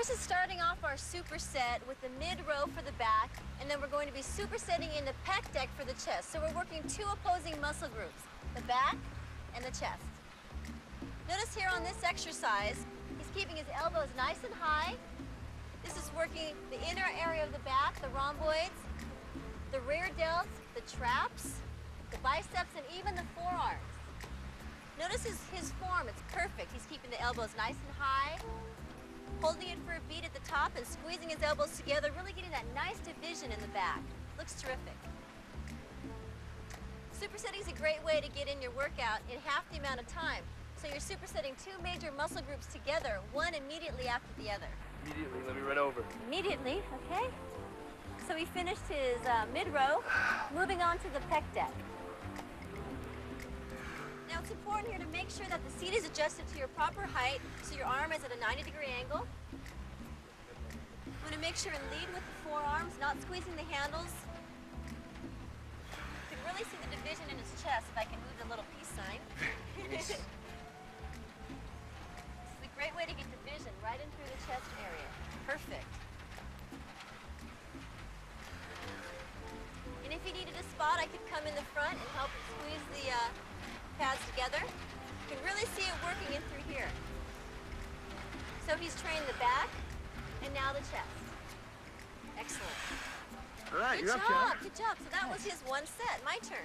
Chris is starting off our superset with the mid row for the back, and then we're going to be supersetting into pec deck for the chest. So we're working two opposing muscle groups, the back and the chest. Notice here on this exercise, he's keeping his elbows nice and high. This is working the inner area of the back, the rhomboids, the rear delts, the traps, the biceps, and even the forearms. Notice his, his form, it's perfect. He's keeping the elbows nice and high, holding it for a beat at the top and squeezing his elbows together, really getting that nice division in the back. Looks terrific. Supersetting is a great way to get in your workout in half the amount of time. So you're supersetting two major muscle groups together, one immediately after the other. Immediately, let me run over. Immediately, okay? So he finished his uh, mid row, moving on to the pec deck. Now it's important here to make sure that the seat is adjusted to your proper height, so your arm is at a 90 degree angle. I'm going to make sure and lead with the forearms, not squeezing the handles. You can really see the division in his chest if I can move the little peace sign. It's a great way to get division right in through the chest area. Perfect. And if he needed a spot, I could come in the front and help squeeze the uh, pads together. You can really see it working in through here. So he's trained the back and now the chest. Excellent. All right, Good you're job, up, good job. So that was his one set. My turn.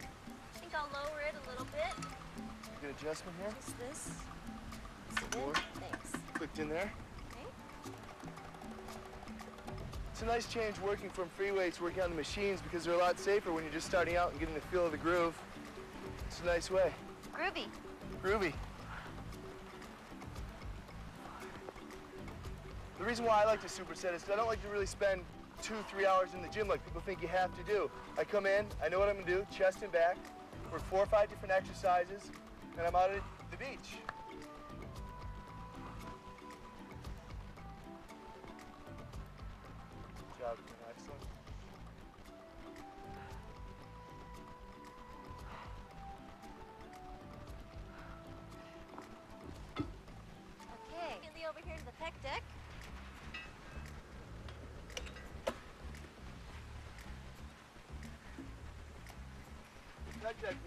I think I'll lower it a little bit. Good adjustment here. Just this. More. Thanks. Clicked in there. Okay. It's a nice change working from free weights, working on the machines because they're a lot safer when you're just starting out and getting the feel of the groove. A nice way. Groovy. Groovy. The reason why I like to superset is I don't like to really spend two, three hours in the gym like people think you have to do. I come in, I know what I'm gonna do, chest and back, work four or five different exercises, and I'm out at the beach.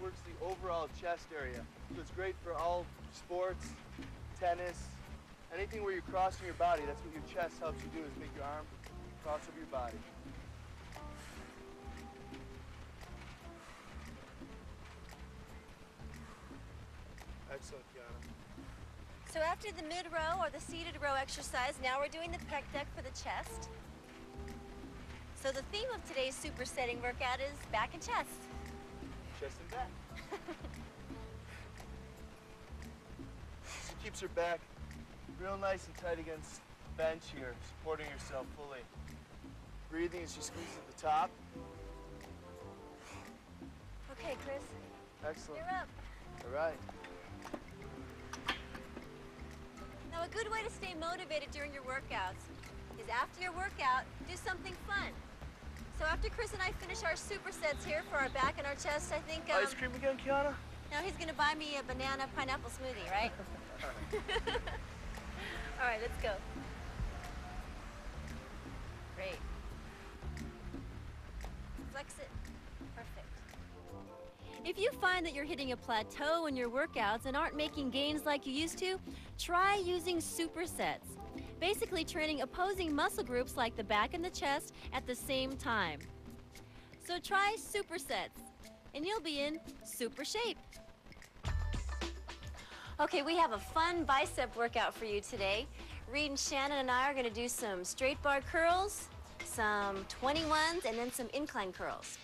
Works the overall chest area. So it's great for all sports, tennis, anything where you're crossing your body. That's what your chest helps you do is make your arm cross over your body. Excellent, Kiana. So after the mid row or the seated row exercise, now we're doing the pec deck for the chest. So the theme of today's supersetting workout is back and chest. Chest and back. she keeps her back real nice and tight against the bench here, supporting herself fully. Breathing as she squeezes at the top. Okay, Chris, Excellent. you're up. All right. Now, a good way to stay motivated during your workouts is after your workout, do something fun. So after Chris and I finish our supersets here for our back and our chest, I think um, Ice cream again, Kiana? now he's gonna buy me a banana pineapple smoothie, right? All right, let's go. Great. Flex it. Perfect. If you find that you're hitting a plateau in your workouts and aren't making gains like you used to, try using supersets. Basically training opposing muscle groups like the back and the chest at the same time. So try supersets and you'll be in super shape. Okay, we have a fun bicep workout for you today. Reed and Shannon and I are going to do some straight bar curls, some 21s, and then some incline curls.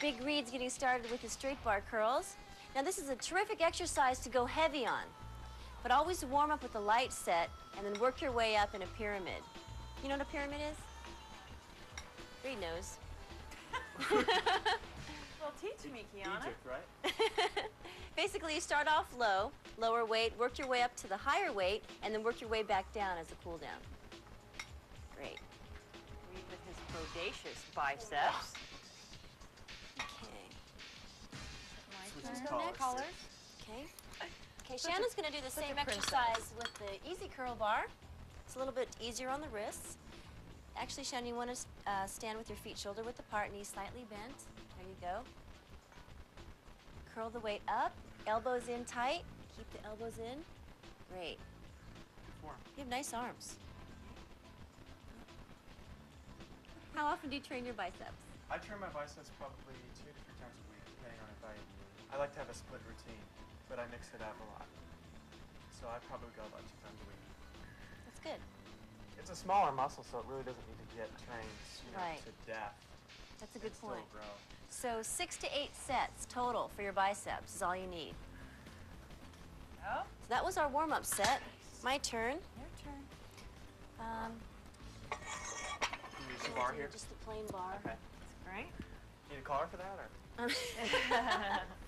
Big Reed's getting started with his straight bar curls. Now, this is a terrific exercise to go heavy on, but always warm up with a light set and then work your way up in a pyramid. You know what a pyramid is? Reed knows. Well, teach me, Kiana. right? Basically, you start off low, lower weight, work your way up to the higher weight, and then work your way back down as a cool down. Great. Reed with his bodacious biceps. Okay. Switches Go collars. Collars. Okay. Okay, Shannon's going to do the same a princess. exercise with the easy curl bar. It's a little bit easier on the wrists. Actually, Shannon, you want to uh, stand with your feet shoulder width apart, knees slightly bent. There you go. Curl the weight up, elbows in tight. Keep the elbows in. Great. Four. You have nice arms. How often do you train your biceps? I train my biceps probably two to three times a week, depending on if I. I like to have a split routine, but I mix it up a lot. So I probably go about two times a week. That's good. It's a smaller muscle, so it really doesn't need to get trained, you know, Right. to death. That's a good and point. grow. So six to eight sets total for your biceps is all you need. Oh, So that was our warm-up set. My turn. your turn. Um, Can you use the bar here? Just the plain bar. Okay. That's great. Need a collar for that, or?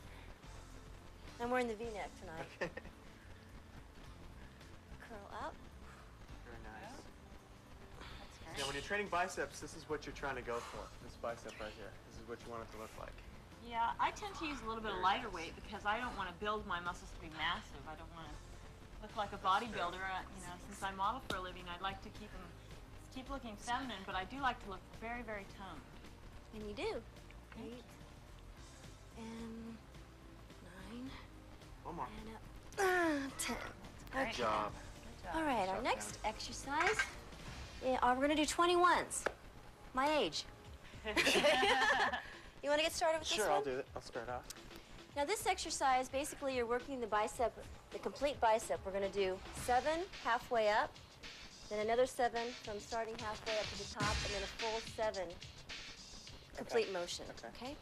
I'm wearing the V-neck tonight. Okay. Curl up. Very nice. That's great. Yeah, when you're training biceps, this is what you're trying to go for. This bicep right here. This is what you want it to look like. Yeah, I tend to use a little bit of lighter weight because I don't want to build my muscles to be massive. I don't want to look like a bodybuilder. Uh, you know, since I model for a living, I'd like to keep them, keep looking feminine, but I do like to look very, very toned. And you do. Eight. And nine. One more. Ah, ten. Good job. All right, our next exercise. Yeah, uh, we're gonna do 21s. My age. You want to get started with this Sure? I'll do it. I'll start off. Now this exercise, basically you're working the bicep, the complete bicep. We're gonna do seven halfway up, then another seven from starting halfway up to the top, and then a full seven complete motion, Okay. okay?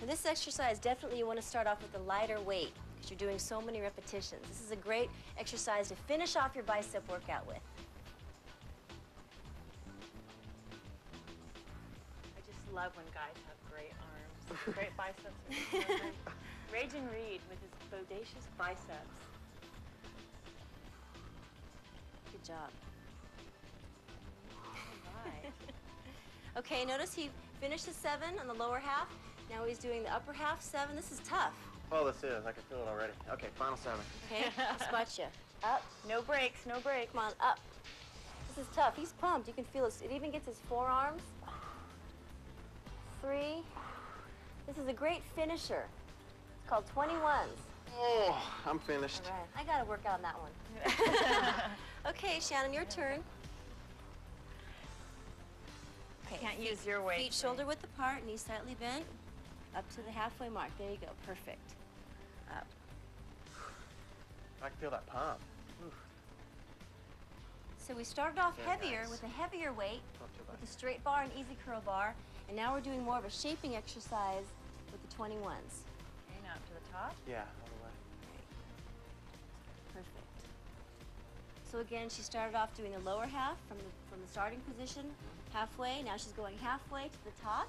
Now this exercise, definitely you wanna start off with a lighter weight because you're doing so many repetitions. This is a great exercise to finish off your bicep workout with. I just love when guys have great arms, great biceps. Raging Reed with his bodacious biceps. Good job. Right. Okay, notice he finished the seven on the lower half. Now he's doing the upper half seven. This is tough. Oh, this is. I can feel it already. Okay, final seven. Okay, I'll spot you. Up, No breaks, no break. come on, up. This is tough. He's pumped. You can feel it. It even gets his forearms. Three. This is a great finisher. It's called 21s. Oh, I'm finished. All right, I gotta work on that one. okay, Shannon, your turn. Okay, Can't use your weight. feet shoulder width apart, knees slightly bent, up to the halfway mark. There you go. Perfect. Up. I can feel that pump. Oof. So we started off Very heavier nice. with a heavier weight, with bad. a straight bar and easy curl bar, and now we're doing more of a shaping exercise with the 21s. Okay, now up to the top. Yeah, all the way. Perfect. So again, she started off doing the lower half from the, from the starting position, halfway. Now she's going halfway to the top.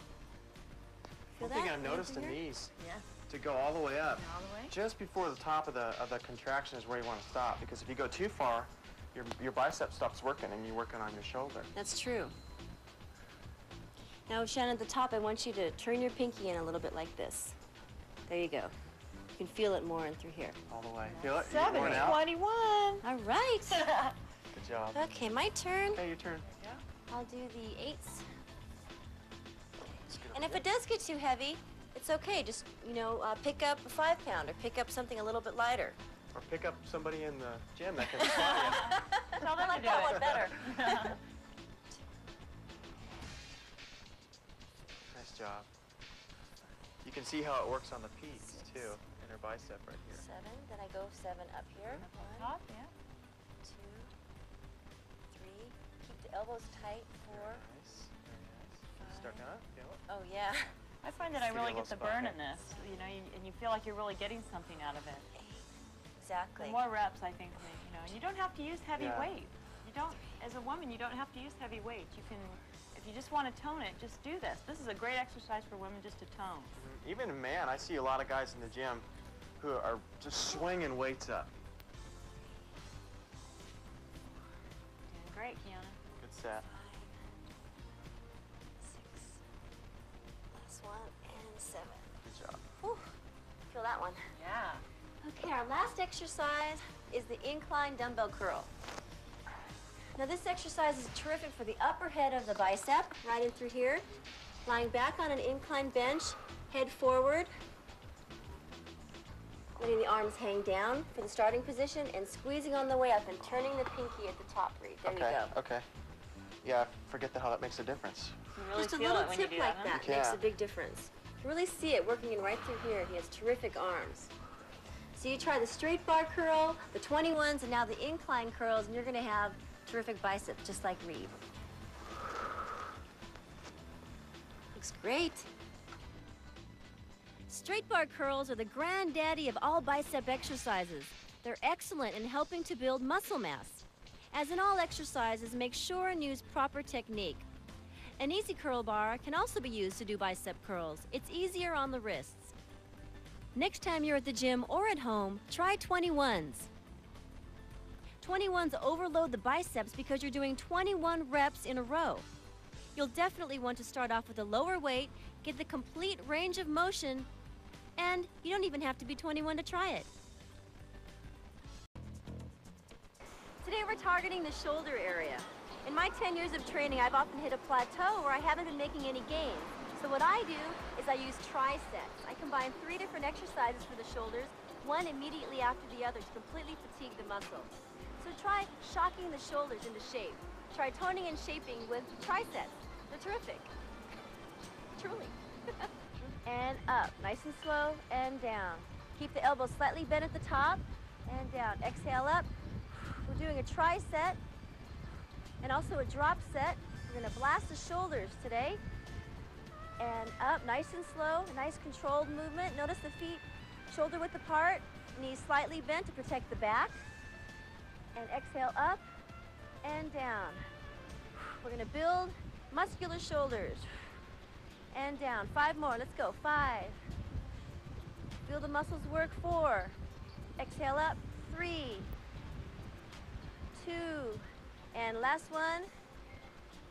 Feel One thing that? I've noticed in here? these Yes. to go all the way up. All the way. Just before the top of the of the contraction is where you want to stop because if you go too far, your your bicep stops working and you're working on your shoulder. That's true. Now, Shannon, at the top, I want you to turn your pinky in a little bit like this. There you go. You can feel it more in through here. All the way. Feel it? You Seven worn out? twenty-one. All right. Good job. okay, my turn. Okay, your turn. Yeah. I'll do the eights. Let's get And if it does get too heavy, it's okay. Just, you know, uh, pick up a five pound or pick up something a little bit lighter. Or pick up somebody in the gym that can squat Tell them I like that it. one better. Nice job. You can see how it works on the peaks too, in her bicep right here. Seven. Then I go seven up here. Up on One, top, yeah. two, three. Keep the elbows tight. Four. Nice. Very nice. Starting. Feel it? Oh, yeah. I find that I Give you a really get the spot burn in this, you know, you, and you feel like you're really getting something out of it. Exactly. The more reps, I think, you know, and you don't have to use heavy Yeah. weight. You don't, as a woman, you don't have to use heavy weight. You can, if you just want to tone it, just do this. This is a great exercise for women just to tone. Mhm. Even a man, I see a lot of guys in the gym who are just swinging weights up. Doing great, Kiana. Good set. Last one and seven. Good job. Whew. Feel that one. Yeah. Okay, our last exercise is the incline dumbbell curl. Now this exercise is terrific for the upper head of the bicep, right in through here. Lying back on an incline bench, head forward, letting the arms hang down for the starting position, and squeezing on the way up and turning the pinky at the top, Reed. There okay. you go. Okay. Yeah, I forget that how that makes a difference. You really Just a little it when you tip like that. huh? that makes a big difference. You can really see it working in right through here. He has terrific arms. So you try the straight bar curl, the 21s, and now the incline curls, and you're going to have terrific biceps, just like Reed. Looks great. Straight bar curls are the granddaddy of all bicep exercises. They're excellent in helping to build muscle mass. As in all exercises, make sure and use proper technique. An easy curl bar can also be used to do bicep curls. It's easier on the wrists. Next time you're at the gym or at home, try 21s. 21s overload the biceps because you're doing 21 reps in a row. You'll definitely want to start off with a lower weight, get the complete range of motion, and you don't even have to be 21 to try it. Today we're targeting the shoulder area. In my 10 years of training, I've often hit a plateau where I haven't been making any gains. So what I do is I use trisets. I combine three different exercises for the shoulders, one immediately after the other to completely fatigue the muscle. So try shocking the shoulders into shape. Try toning and shaping with trisets. They're terrific. Truly. and up, nice and slow, and down. Keep the elbows slightly bent at the top, and down. Exhale up. We're doing a triset and also a drop set. We're gonna blast the shoulders today. And up, nice and slow, nice controlled movement. Notice the feet shoulder width apart, knees slightly bent to protect the back. And exhale up and down. We're gonna build muscular shoulders. And down, five more, let's go, five. Feel the muscles work, four. Exhale up, three, two, and last one.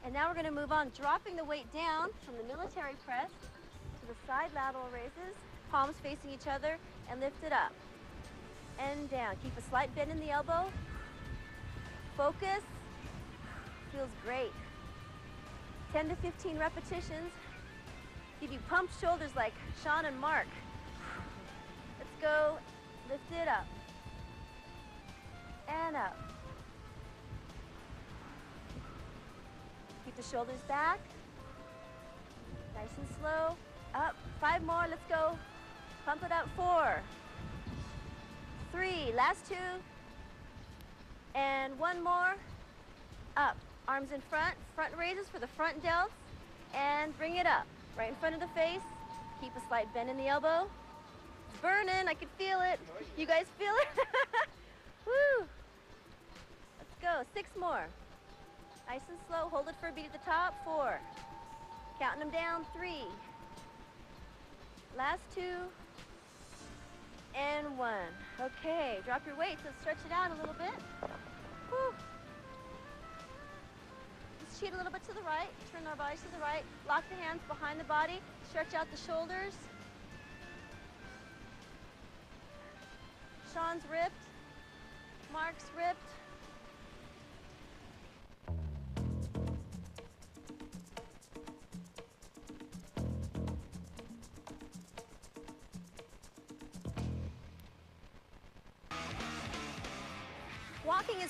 And now we're going to move on, dropping the weight down from the military press to the side lateral raises, palms facing each other, and lift it up. And down. Keep a slight bend in the elbow. Focus. Feels great. 10 to 15 repetitions. Give you pumped shoulders like Sean and Mark. Let's go. Lift it up. And up. The shoulders back. Nice and slow. Up. Five more. Let's go. Pump it up. Four. Three. Last two. And one more. Up. Arms in front. Front raises for the front delts. And bring it up. Right in front of the face. Keep a slight bend in the elbow. It's burning. I can feel it. You guys feel it? Woo. Let's go. Six more. Nice and slow. Hold it for a beat at the top. Four. Counting them down. Three. Last two. And one. Okay. Drop your weights. Let's stretch it out a little bit. Whew. Just cheat a little bit to the right. Turn our bodies to the right. Lock the hands behind the body. Stretch out the shoulders. Sean's ripped. Mark's ripped.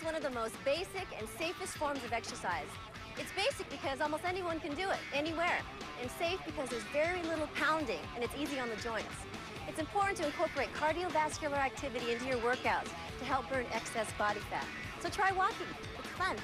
One of the most basic and safest forms of exercise. It's basic because almost anyone can do it, anywhere. And safe because there's very little pounding and it's easy on the joints. It's important to incorporate cardiovascular activity into your workouts to help burn excess body fat. So try walking. It's fun.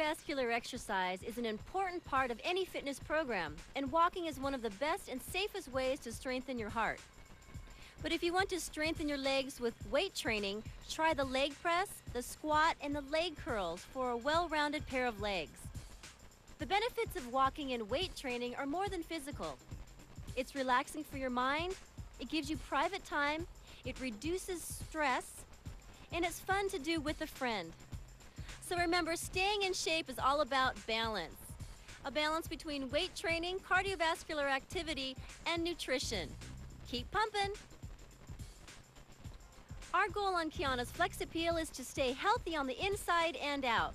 Cardiovascular exercise is an important part of any fitness program, and walking is one of the best and safest ways to strengthen your heart. But if you want to strengthen your legs with weight training, try the leg press, the squat, and the leg curls for a well rounded pair of legs. The benefits of walking and weight training are more than physical. It's relaxing for your mind, it gives you private time, it reduces stress, and it's fun to do with a friend. So remember, staying in shape is all about balance. A balance between weight training, cardiovascular activity, and nutrition. Keep pumping. Our goal on Kiana's Flex Appeal is to stay healthy on the inside and out.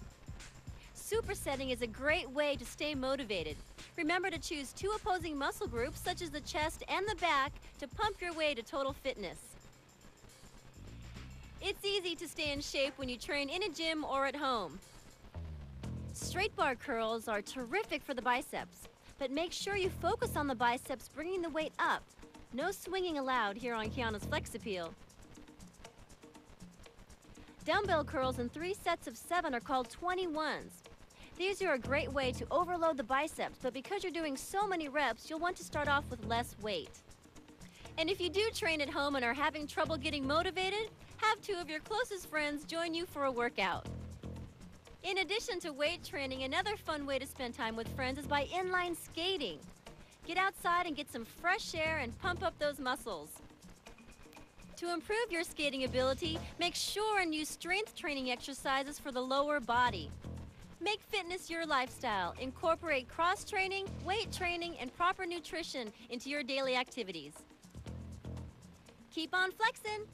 Supersetting is a great way to stay motivated. Remember to choose two opposing muscle groups, such as the chest and the back, to pump your way to total fitness. It's easy to stay in shape when you train in a gym or at home. Straight bar curls are terrific for the biceps, but make sure you focus on the biceps bringing the weight up. No swinging allowed here on Kiana's Flex Appeal. Dumbbell curls in three sets of seven are called 21s. These are a great way to overload the biceps, but because you're doing so many reps, you'll want to start off with less weight. And if you do train at home and are having trouble getting motivated, have two of your closest friends join you for a workout. In addition to weight training, another fun way to spend time with friends is by inline skating. Get outside and get some fresh air and pump up those muscles. To improve your skating ability, make sure and use strength training exercises for the lower body. Make fitness your lifestyle. Incorporate cross training, weight training, and proper nutrition into your daily activities. Keep on flexing.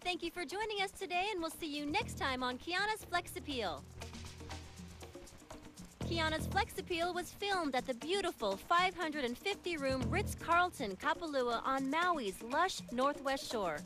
Thank you for joining us today, and we'll see you next time on Kiana's Flex Appeal. Kiana's Flex Appeal was filmed at the beautiful 550 room Ritz Carlton Kapalua on Maui's lush northwest shore.